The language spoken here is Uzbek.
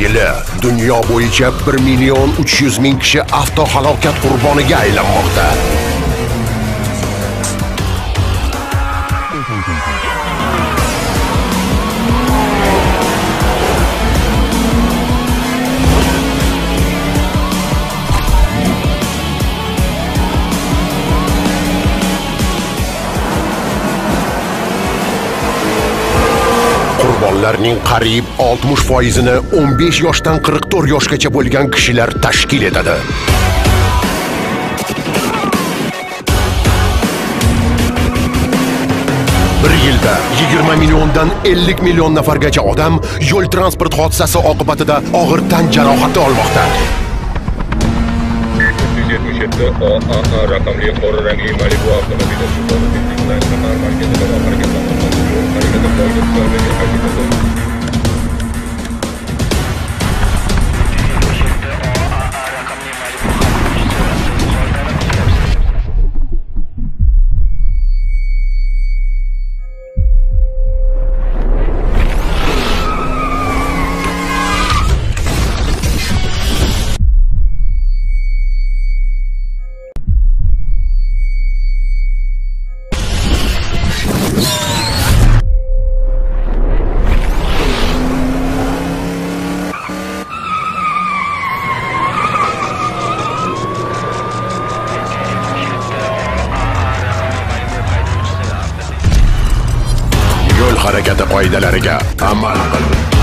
yili. Dunyo bo'yicha 1 million 300 ming kishi avtohalokat qurboniga aylanmoqda. Qurbonlarning qariyb 60 foizini 15 yoshdan 44 yoshgacha bo'lgan kishilar tashkil etadi. Bir yilda 20 milliondan 50 million nafargacha odam yo'l transport hodisasi oqibatida og'ir tan jarohati olmoqda. 377 OAA raqamli qora rangli Malibu avtomobili Yo'l harakati qoidalariga amal qil.